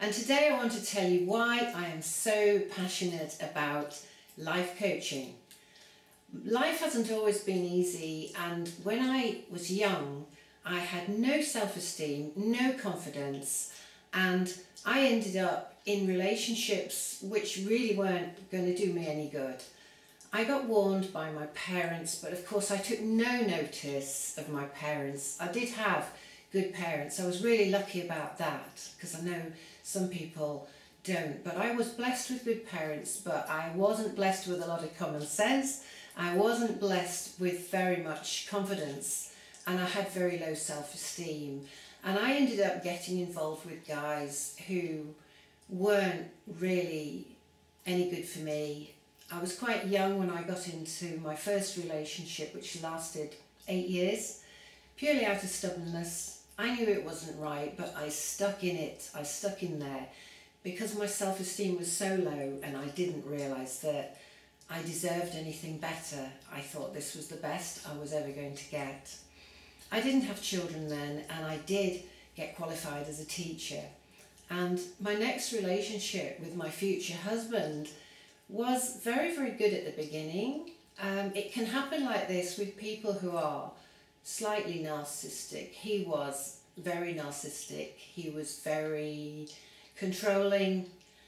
and today I want to tell you why I am so passionate about life coaching. Life hasn't always been easy and when I was young I had no self-esteem, no confidence and I ended up in relationships which really weren't going to do me any good. I got warned by my parents, but of course I took no notice of my parents. I did have good parents. I was really lucky about that because I know some people don't. But I was blessed with good parents, but I wasn't blessed with a lot of common sense. I wasn't blessed with very much confidence and I had very low self-esteem. And I ended up getting involved with guys who weren't really any good for me I was quite young when I got into my first relationship, which lasted eight years, purely out of stubbornness. I knew it wasn't right, but I stuck in it. I stuck in there because my self-esteem was so low and I didn't realise that I deserved anything better. I thought this was the best I was ever going to get. I didn't have children then and I did get qualified as a teacher. And my next relationship with my future husband was very, very good at the beginning. Um, it can happen like this with people who are slightly narcissistic. He was very narcissistic. He was very controlling.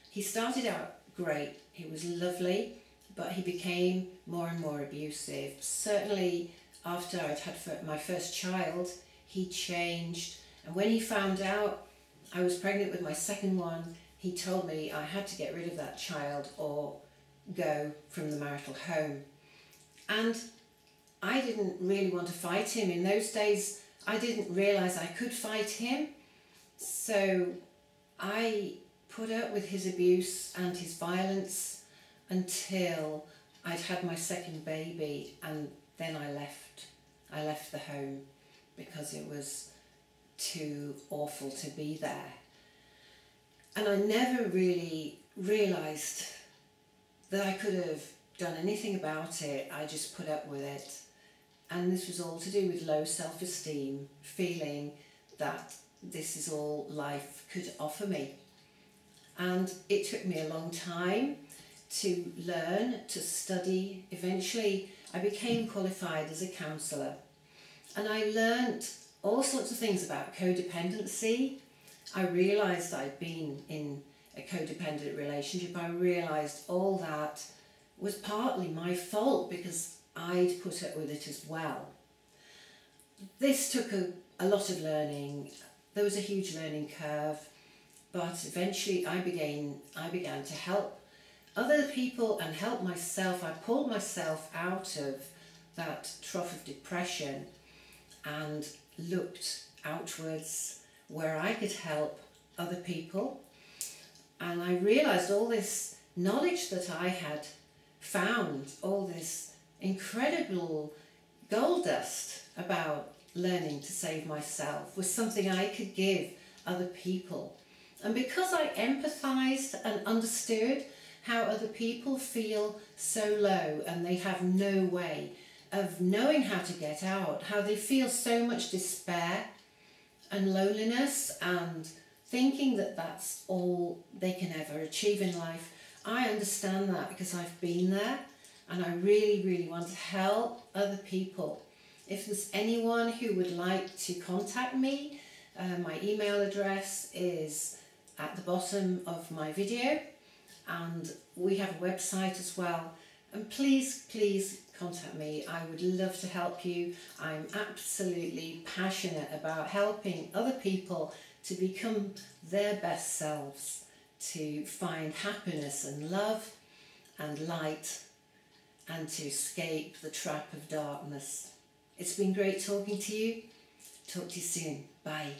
He started out great. He was lovely, but he became more and more abusive. Certainly after I'd had my first child, he changed. And when he found out I was pregnant with my second one, he told me I had to get rid of that child or go from the marital home. And I didn't really want to fight him. In those days, I didn't realise I could fight him. So I put up with his abuse and his violence until I'd had my second baby and then I left. I left the home because it was too awful to be there. And I never really realised that I could have done anything about it. I just put up with it. And this was all to do with low self-esteem, feeling that this is all life could offer me. And it took me a long time to learn, to study. Eventually, I became qualified as a counsellor. And I learnt all sorts of things about codependency. I realised I'd been in a codependent relationship, I realised all that was partly my fault because I'd put up with it as well. This took a, a lot of learning. There was a huge learning curve, but eventually I began, I began to help other people and help myself. I pulled myself out of that trough of depression and looked outwards where I could help other people and I realised all this knowledge that I had found, all this incredible gold dust about learning to save myself was something I could give other people. And because I empathised and understood how other people feel so low and they have no way of knowing how to get out, how they feel so much despair and loneliness and thinking that that's all they can ever achieve in life. I understand that because I've been there and I really, really want to help other people. If there's anyone who would like to contact me, uh, my email address is at the bottom of my video and we have a website as well. And please, please contact me. I would love to help you. I'm absolutely passionate about helping other people to become their best selves, to find happiness and love and light and to escape the trap of darkness. It's been great talking to you. Talk to you soon. Bye.